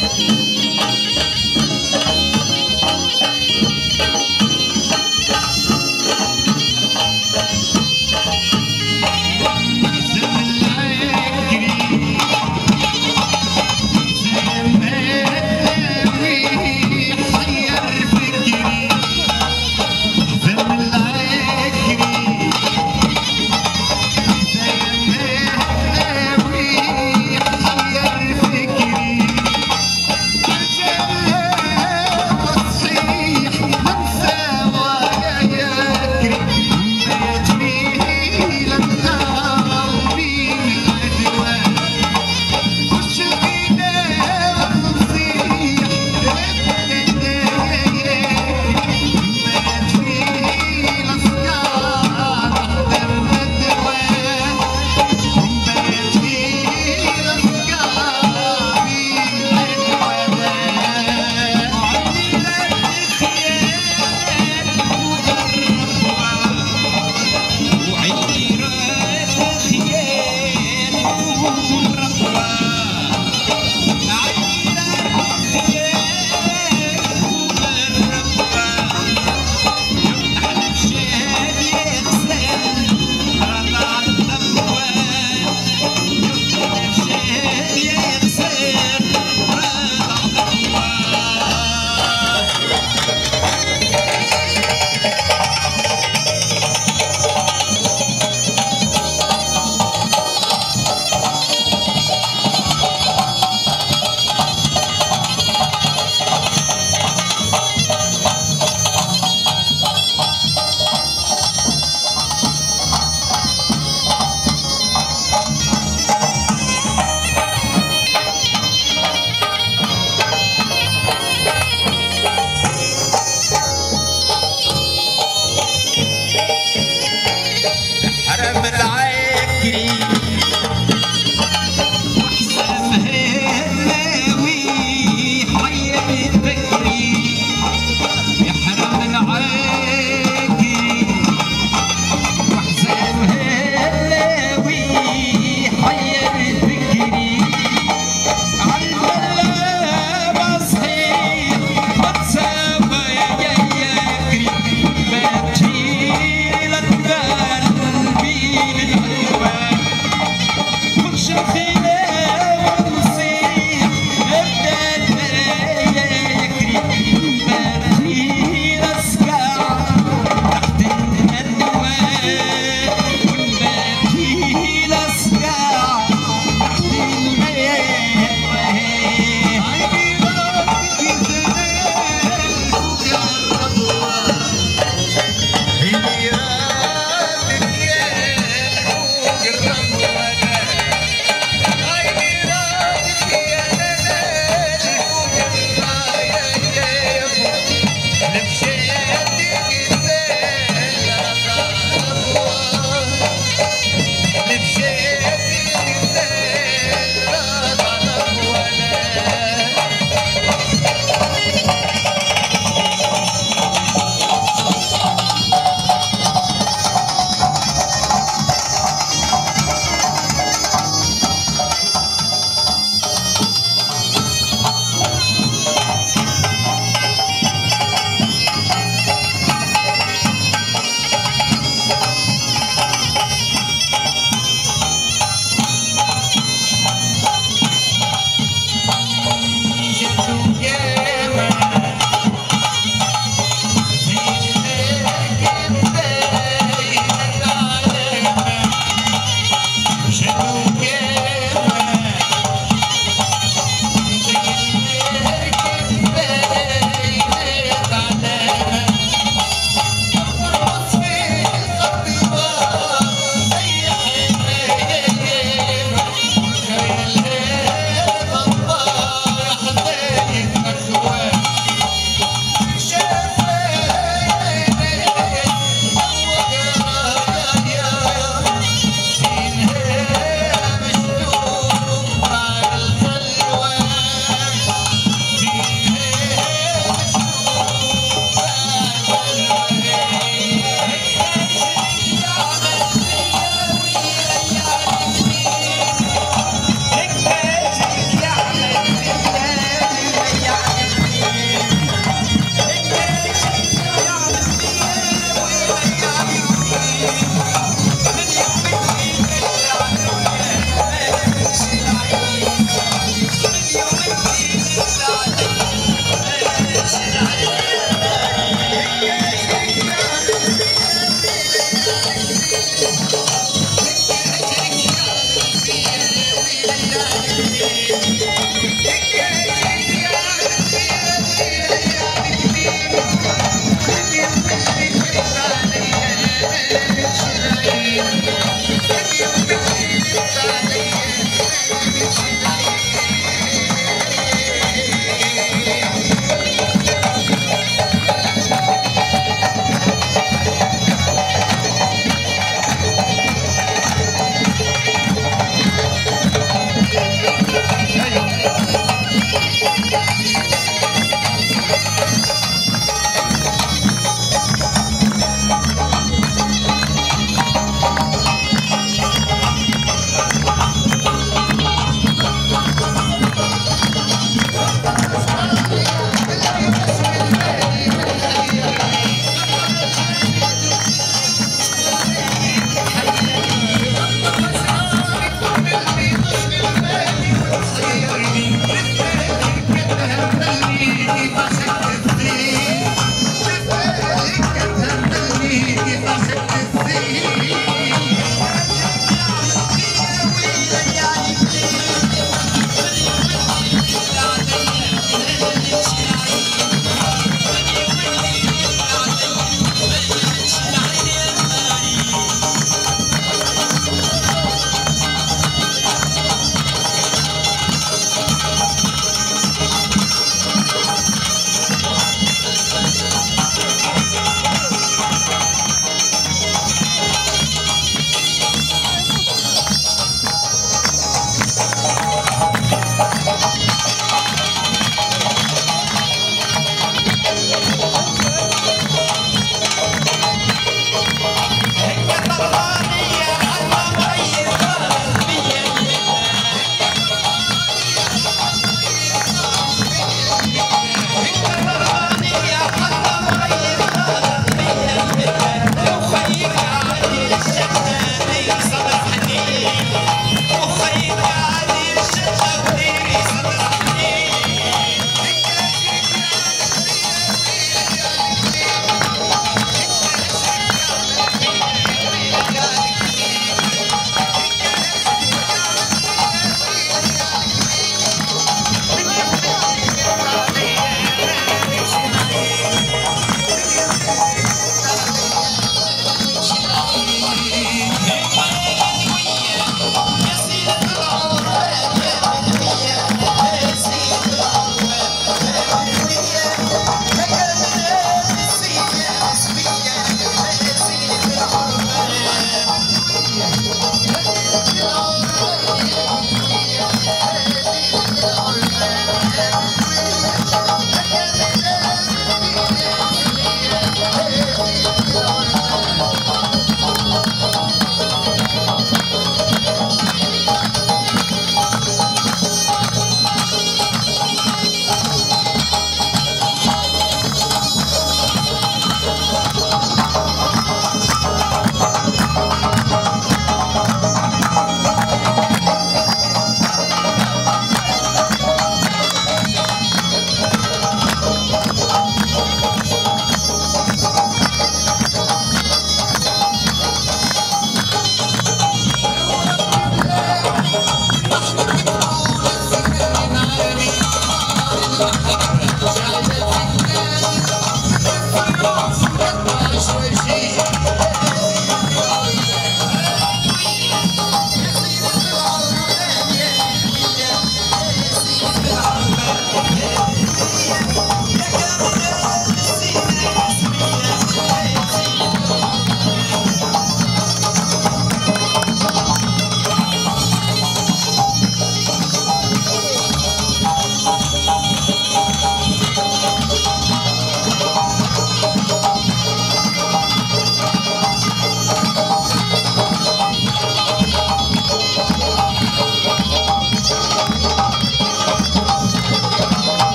Música